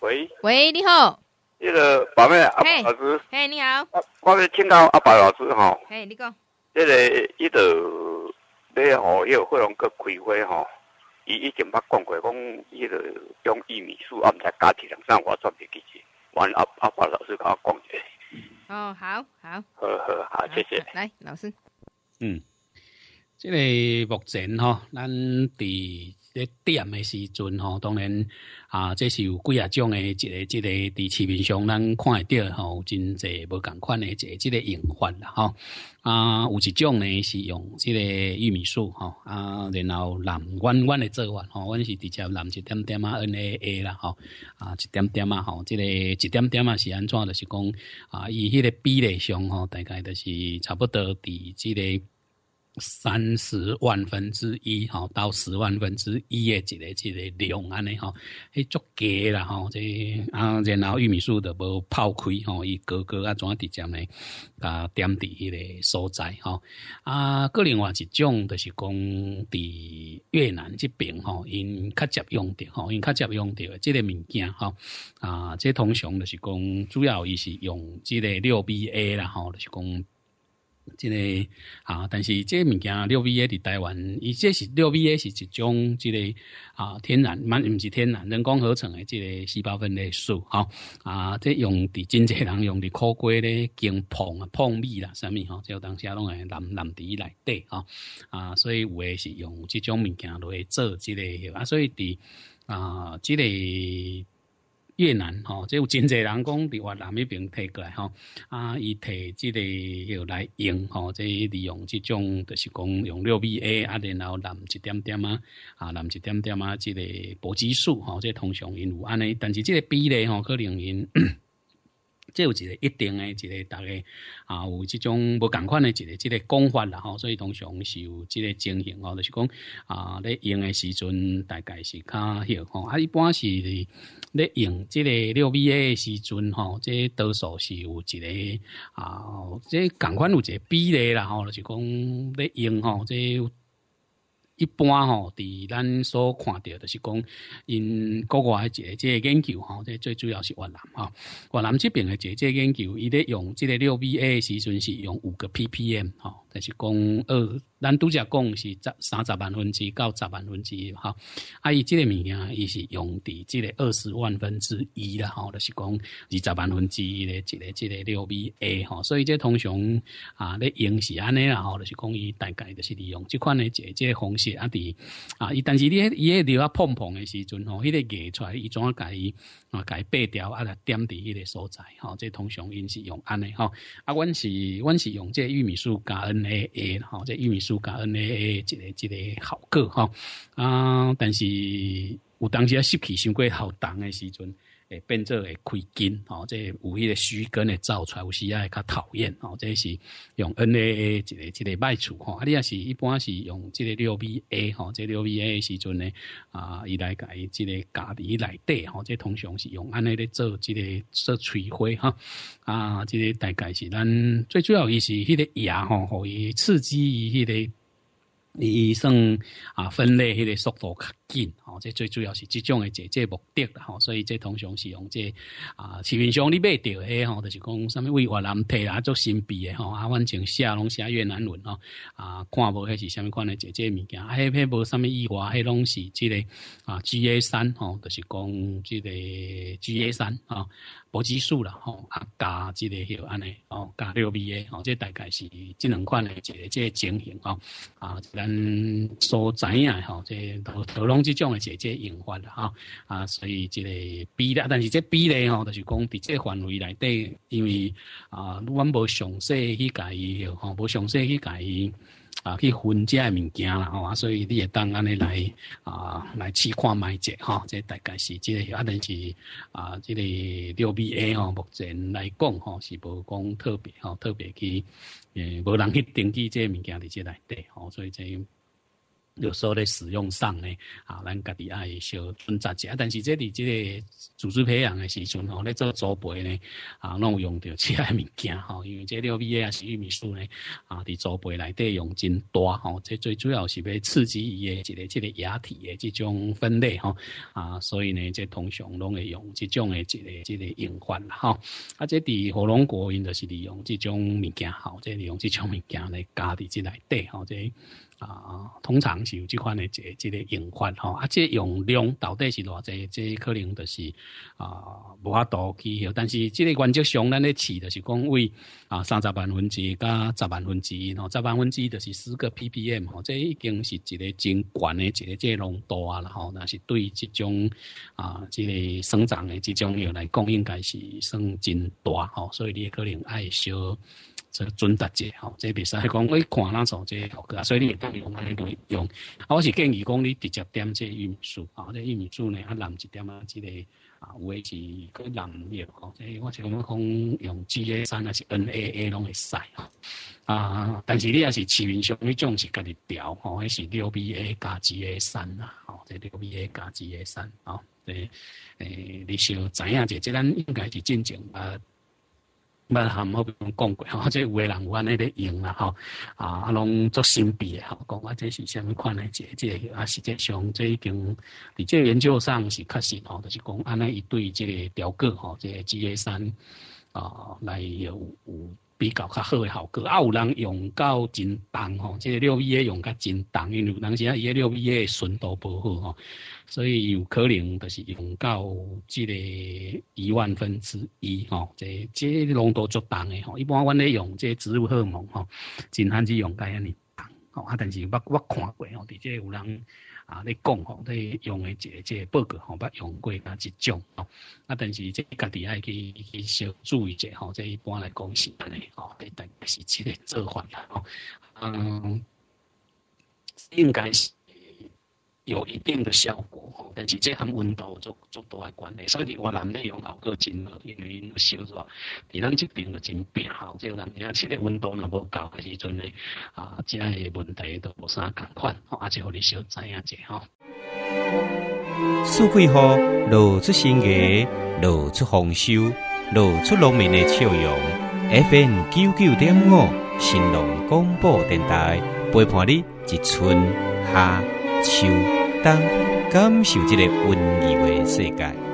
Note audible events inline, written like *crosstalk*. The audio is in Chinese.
喂，喂，你好，那个宝妹阿嘿。宝老师，嘿，你好，啊我要请教阿宝老师吼，嘿，你讲，这个伊就要吼迄个火龙阁开花吼，伊以前捌讲过，讲伊个用玉米树，啊，毋知加体量上我转袂记起。完阿阿宝老师甲我讲一下，哦，好好，好好好，谢谢。来，老师，嗯，即、个目前吼，咱伫咧点的时阵吼，当然啊，这是有几啊种的一个一、个伫市面上咱看会到吼，真侪无共款的一个即个用法啦吼。啊，有一种呢是用即个玉米素吼啊，然后淋阮阮的做法吼，阮是直接淋一点点啊 NAA 啦吼啊，一点点啊吼，即、个一点点啊是安怎？就是讲啊，伊迄个比例上吼，大概就是差不多伫即、个。三十万分之一吼到十万分之一的一个一个量安尼吼，迄足低啦吼，这啊然后玉米素就无泡开吼，伊高高啊怎直接呢啊点伫迄个所在吼啊，个另外一种就是讲伫越南这边吼，因较接用着吼，因较接用着即个物件吼啊，这通常就是讲主要伊是用即个六 BA 啦吼，就是讲。即、个啊，但是这物件六 V A 伫台湾，伊这是六 V A 是一种即、个啊天然，蛮毋是天然人工合成的即个细胞分裂素，吼啊，这用伫真济人用伫苦瓜咧经碰啊碰米啦，啥物吼，这有当时拢会淋淋伫伊内底吼啊，所以有诶是用即种物件落去做即、个啊，所以伫啊即、个。越南吼，即有真侪人讲伫越南迄边摕过来吼，啊，伊摕即个药来用吼，即利用即种就是讲用六 V A 啊，然后南一点点啊，啊，淋一点点啊，即个搏激素吼，即通常因有安尼，但是即个比例吼，可能因。即有一个一定的一个大概啊，有即种无共款的一个即个讲法啦吼，所以通常是有即个情形吼，就是讲啊，咧用的时阵大概是较迄吼，啊，一般是咧用即个六 V A 的时阵吼，即多数是有一个啊，即共款有一个比例啦吼，就是讲咧用吼，即一般吼，伫咱所看到就是讲，因国外一个即个研究吼，这最主要是越南吼，越南这边的一个即个研究，伊咧用即个六 V A 的时阵是用五个 ppm 吼，就是讲二，咱拄则讲是十三十万分之到十万分之一吼，啊，伊即个物件伊是用伫即个二十万分之一啦吼，就是讲二十万分之一的一个即个六 V A 吼，所以这通常啊咧用是安尼啦吼，就是讲伊大概就是利用即款的一个即个方式啊伫啊，伊但是你伊迄料啊碰碰的时阵吼，迄、个艺出来伊怎啊甲伊啊甲伊拔掉啊来点伫迄个所在吼，这通常因是用安尼吼，啊，阮是阮是用这玉米素加 NAA 吼，这玉米素加 NAA 一个一个效果吼啊，但是有当时啊湿气伤过好重的时阵。会变做会开筋，吼、这有迄个须根会走出来，有时啊会较讨厌，吼、这是用 NAA 一个一个歹处，吼、啊，你也是一般是用即个六 BA 吼、这六 BA 的时阵呢，啊，伊来甲伊即个家己内底，吼、这通常是用安尼咧做即个做催花，哈，啊，即、个大概是咱最主要伊是迄个牙，吼，互伊刺激伊迄、个。伊算啊分类迄个速度较紧，吼、这最主要是即种诶这这目的，吼、所以这通常是用这啊市面上你买着诶吼，就是讲啥物为越南摕来做新币诶吼，啊，反正写拢写越南文吼，啊，看无迄是啥物款诶这这物件，啊，迄迄无啥物意外，迄拢是即、个啊 GA 三吼，就是讲即个 GA 三吼。搏激素啦，吼啊加即个迄安尼，吼加六 V A，吼这大概是即两款诶一个即个情形吼啊，咱所知啊吼，这都都拢即种诶一个即个用法啦，吼啊，所以即个比例，但是这比例吼，就是讲伫即个范围内底，因为啊，阮无详细去甲伊吼，无详细去甲伊。啊，去分这物件啦，吼啊，所以你会当安尼来啊，来试看卖者吼，这大概是即、个啊，但是啊，即、个六 B A 吼，目前来讲吼，是无讲特别吼，特别去诶，无人去登记这物件伫即内底吼，所以这有时候咧使用上呢，啊，咱家己爱小准则者，但是这里这个组织培养的时阵吼，咧做栽培呢，啊，拢用到其他物件吼，因为这六 V A 也是玉米素呢，啊，伫栽培内底用真大吼，这最主要是要刺激伊的一个这个亚体的这种分类吼，啊，所以呢，这通常拢会用这种的一个这个用法啦吼，啊，这伫火龙果因就是利用这种物件吼，这利用这种物件来加伫这内底吼，这。啊，通常是有即款的这这个用法吼，啊，这用量到底是偌济？这可能就是啊，无法度去晓。但是这个原则上，咱咧试就是讲为啊三十万分之一加十万分之一吼，十万分之一就是四个 ppm 吼，这已经是一个真悬的一个这浓度啊了吼。那是对这种啊这个生长的这种药来讲，应该是算真大吼，所以你可能爱小。这个准达者吼，这比赛讲，我看那种这效果，所以你当用安尼用。我是建议讲，你直接点这玉米素，啊，这玉米素呢，啊淋一点啊，这个啊，有诶是去淋药吼。这我是讲讲用 G A 三还是 N A A 拢会使吼。啊，但是你也是市面上迄种是家己调吼，迄是六 B A 加 G A 三啦，吼，这六 B A 加 G A 三，吼，这诶，你少知影者，这咱应该是真正啊。捌含好比讲讲过 *laughs* 吼，即有诶人有安尼咧用啦吼，啊，啊拢做新币诶吼，讲啊这是虾米款诶即即个啊实际上这已经伫即研究上是确实吼，就是讲安尼伊对即个雕刻吼，即个 G A 三啊来有有比较较好诶效果，啊有人用到真重吼，即个六 V A 用较真重，因为有当时啊伊个六 V A 纯度无好吼。所以有可能就是用到即个一万分之一吼，即即浓度足重诶吼。一般阮咧用即植物荷尔蒙吼，真罕只用介安尼重吼。啊，但是我我看过吼，伫这有人啊你讲吼，你用诶这这报告吼，捌用过哪一种吼。啊，但是这家己爱去去小注意者吼，这一般来讲是安尼吼，大概是即个做法啦吼。嗯，应该是。有一定的效果，但是这和温度做做大的关系，所以我人咧用熬过真热，因为烧是吧？伫咱这边就真变好，即个人家吃的温度若无够的时阵呢，啊，这个问题都无啥共款，啊，就互你小知影者吼。四季好，露出新芽，露出丰收，露出农民的笑容。FM 九九点五，新农广播电台，陪伴你一春夏秋。冬感受这个温柔的世界。